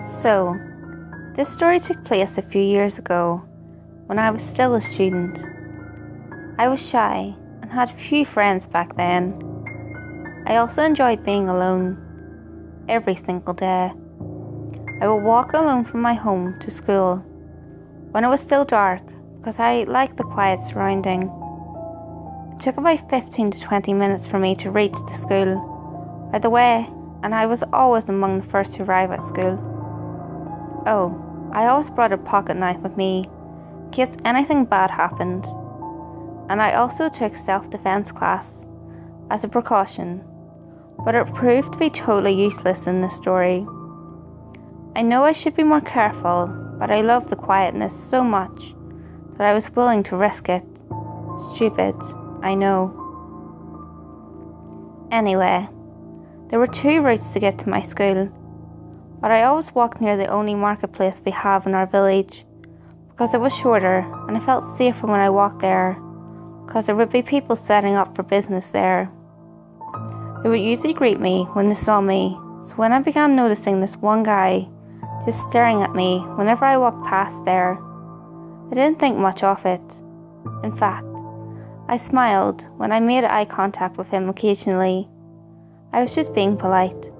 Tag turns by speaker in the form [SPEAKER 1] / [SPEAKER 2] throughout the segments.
[SPEAKER 1] So, this story took place a few years ago when I was still a student. I was shy and had few friends back then. I also enjoyed being alone every single day. I would walk alone from my home to school when it was still dark because I liked the quiet surrounding. It took about 15 to 20 minutes for me to reach the school by the way, and I was always among the first to arrive at school. Oh, I always brought a pocket knife with me in case anything bad happened, and I also took self defense class as a precaution, but it proved to be totally useless in this story. I know I should be more careful, but I love the quietness so much that I was willing to risk it. Stupid, I know. Anyway, there were two routes to get to my school, but I always walked near the only marketplace we have in our village because it was shorter and I felt safer when I walked there because there would be people setting up for business there. They would usually greet me when they saw me, so when I began noticing this one guy just staring at me whenever I walked past there, I didn't think much of it. In fact, I smiled when I made eye contact with him occasionally. I was just being polite.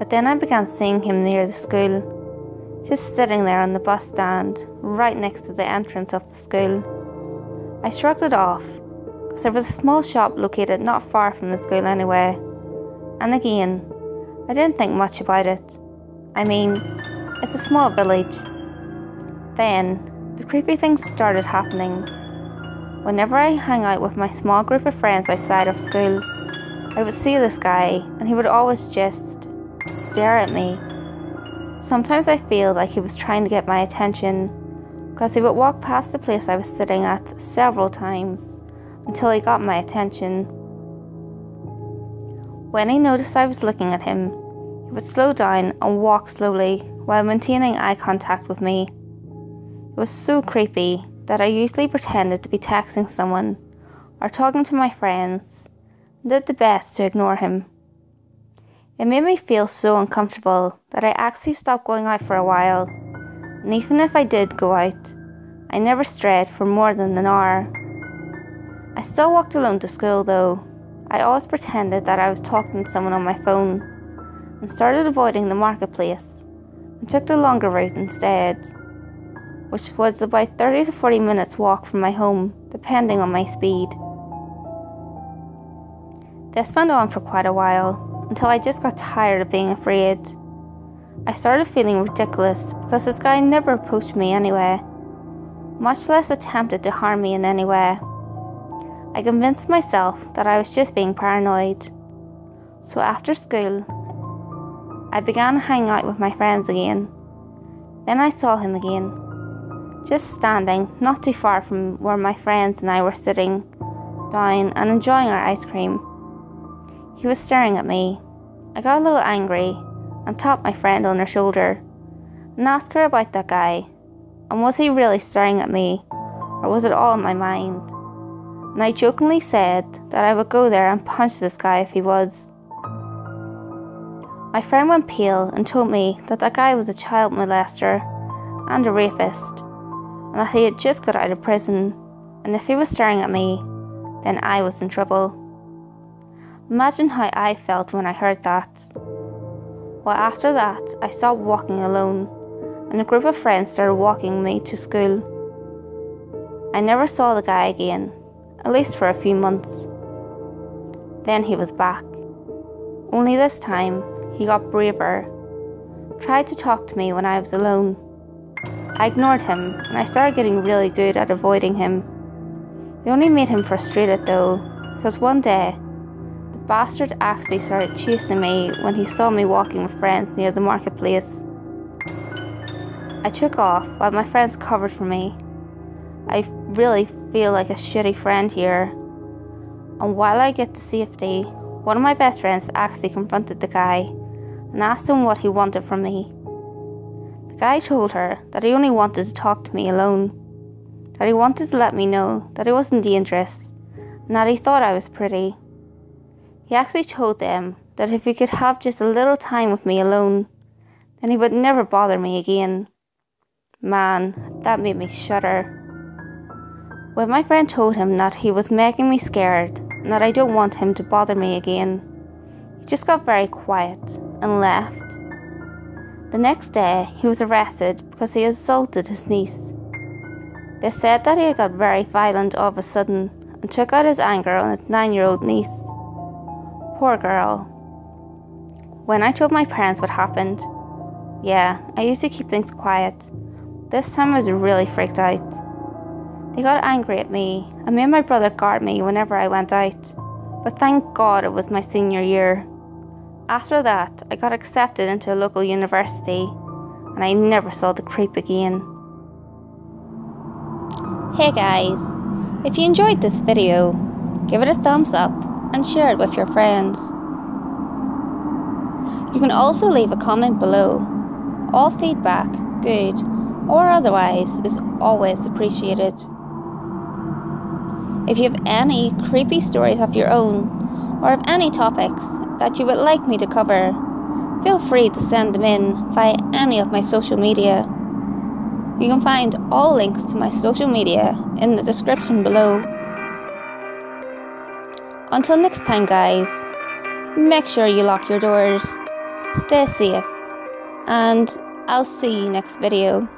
[SPEAKER 1] But then I began seeing him near the school, just sitting there on the bus stand, right next to the entrance of the school. I shrugged it off, because there was a small shop located not far from the school anyway. And again, I didn't think much about it. I mean, it's a small village. Then, the creepy things started happening. Whenever I hang out with my small group of friends outside of school, I would see this guy, and he would always just stare at me. Sometimes I feel like he was trying to get my attention, because he would walk past the place I was sitting at several times until he got my attention. When he noticed I was looking at him, he would slow down and walk slowly while maintaining eye contact with me. It was so creepy that I usually pretended to be texting someone or talking to my friends did the best to ignore him. It made me feel so uncomfortable that I actually stopped going out for a while, and even if I did go out, I never strayed for more than an hour. I still walked alone to school though. I always pretended that I was talking to someone on my phone and started avoiding the marketplace and took the longer route instead which was about 30 to 40 minutes walk from my home, depending on my speed. This went on for quite a while, until I just got tired of being afraid. I started feeling ridiculous because this guy never approached me anyway, much less attempted to harm me in any way. I convinced myself that I was just being paranoid. So after school, I began hanging out with my friends again. Then I saw him again just standing not too far from where my friends and I were sitting down and enjoying our ice cream. He was staring at me. I got a little angry and tapped my friend on her shoulder and asked her about that guy and was he really staring at me or was it all in my mind? And I jokingly said that I would go there and punch this guy if he was. My friend went pale and told me that that guy was a child molester and a rapist and that he had just got out of prison, and if he was staring at me, then I was in trouble. Imagine how I felt when I heard that. Well, after that, I stopped walking alone, and a group of friends started walking me to school. I never saw the guy again, at least for a few months. Then he was back. Only this time, he got braver, tried to talk to me when I was alone I ignored him, and I started getting really good at avoiding him. It only made him frustrated though, because one day, bastard actually started chasing me when he saw me walking with friends near the marketplace. I took off while my friends covered for me. I really feel like a shitty friend here. And while I get to safety, one of my best friends actually confronted the guy and asked him what he wanted from me. The guy told her that he only wanted to talk to me alone, that he wanted to let me know that he wasn't dangerous, and that he thought I was pretty. He actually told them that if he could have just a little time with me alone, then he would never bother me again. Man, that made me shudder. When my friend told him that he was making me scared and that I don't want him to bother me again, he just got very quiet and left. The next day, he was arrested because he assaulted his niece. They said that he got very violent all of a sudden and took out his anger on his nine year old niece. Poor girl. When I told my parents what happened, yeah, I used to keep things quiet. This time I was really freaked out. They got angry at me and made my brother guard me whenever I went out. But thank God it was my senior year. After that, I got accepted into a local university and I never saw the creep again. Hey guys, if you enjoyed this video, give it a thumbs up and share it with your friends. You can also leave a comment below. All feedback, good or otherwise, is always appreciated. If you have any creepy stories of your own, or of any topics that you would like me to cover, feel free to send them in via any of my social media. You can find all links to my social media in the description below. Until next time, guys, make sure you lock your doors, stay safe, and I'll see you next video.